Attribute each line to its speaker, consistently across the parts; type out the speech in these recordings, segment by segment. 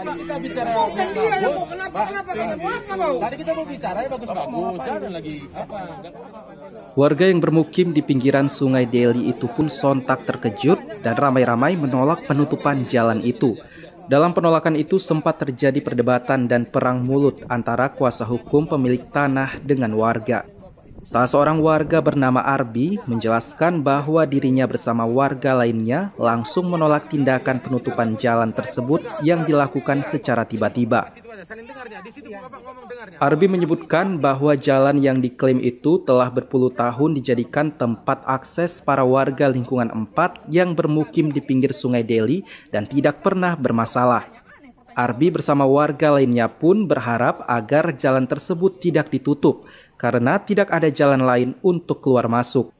Speaker 1: Tadi kita bicara
Speaker 2: Bukan
Speaker 1: yang
Speaker 2: dia yang
Speaker 1: bagus.
Speaker 2: mau kenapa
Speaker 1: Pak,
Speaker 2: kenapa
Speaker 1: tunggu.
Speaker 2: kenapa apa mau?
Speaker 1: Tadi kita mau bicara ya bagus-bagus. Jangan lagi apa?
Speaker 3: Warga yang bermukim di pinggiran Sungai Deli itu pun sontak terkejut dan ramai-ramai menolak penutupan jalan itu. Dalam penolakan itu sempat terjadi perdebatan dan perang mulut antara kuasa hukum pemilik tanah dengan warga. Salah seorang warga bernama Arbi menjelaskan bahwa dirinya bersama warga lainnya langsung menolak tindakan penutupan jalan tersebut yang dilakukan secara tiba-tiba. Arbi menyebutkan bahwa jalan yang diklaim itu telah berpuluh tahun dijadikan tempat akses para warga lingkungan 4 yang bermukim di pinggir Sungai Deli dan tidak pernah bermasalah. Arbi bersama warga lainnya pun berharap agar jalan tersebut tidak ditutup karena tidak ada jalan lain untuk keluar masuk.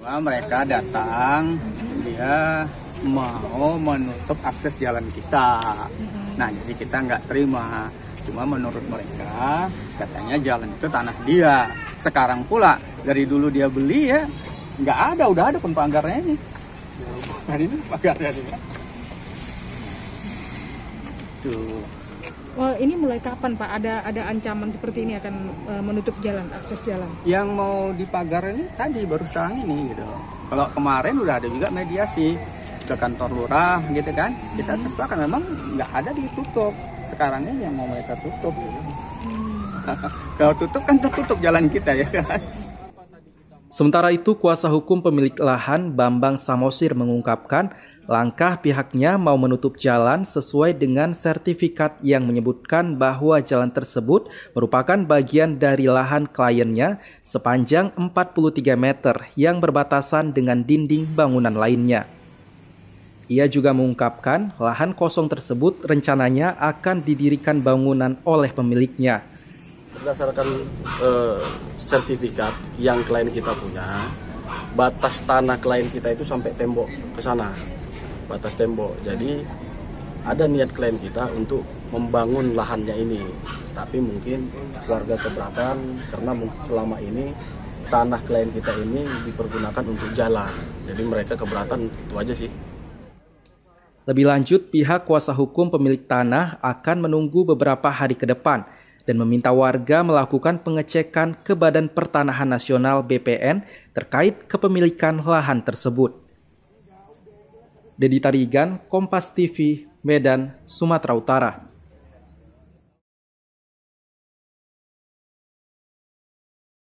Speaker 4: Wah, mereka datang, dia mau menutup akses jalan kita. Nah, jadi kita nggak terima. Cuma menurut mereka, katanya jalan itu tanah dia. Sekarang pula, dari dulu dia beli ya, nggak ada, udah ada pun pagarnya ini. Hari ini pagarnya dia. Tuh.
Speaker 5: Oh, ini mulai kapan Pak? Ada ada ancaman seperti ini akan eh, menutup jalan, akses jalan?
Speaker 4: Yang mau dipagar ini tadi baru sekarang ini gitu. Kalau kemarin udah ada juga mediasi ke kantor lurah gitu kan. Kita kesepakatan memang nggak ada ditutup. Sekarang ini yang mau mereka tutup. Gitu. Kalau tutup kan tertutup jalan kita ya kan.
Speaker 3: Sementara itu, kuasa hukum pemilik lahan Bambang Samosir mengungkapkan langkah pihaknya mau menutup jalan sesuai dengan sertifikat yang menyebutkan bahwa jalan tersebut merupakan bagian dari lahan kliennya sepanjang 43 meter yang berbatasan dengan dinding bangunan lainnya. Ia juga mengungkapkan lahan kosong tersebut rencananya akan didirikan bangunan oleh pemiliknya.
Speaker 6: Berdasarkan eh, sertifikat yang klien kita punya batas tanah klien kita itu sampai tembok ke sana. Batas tembok. Jadi ada niat klien kita untuk membangun lahannya ini. Tapi mungkin warga keberatan karena selama ini tanah klien kita ini dipergunakan untuk jalan. Jadi mereka keberatan itu aja sih.
Speaker 3: Lebih lanjut, pihak kuasa hukum pemilik tanah akan menunggu beberapa hari ke depan dan meminta warga melakukan pengecekan ke Badan Pertanahan Nasional BPN terkait kepemilikan lahan tersebut. Dedi Tarigan, Kompas TV, Medan, Sumatera Utara.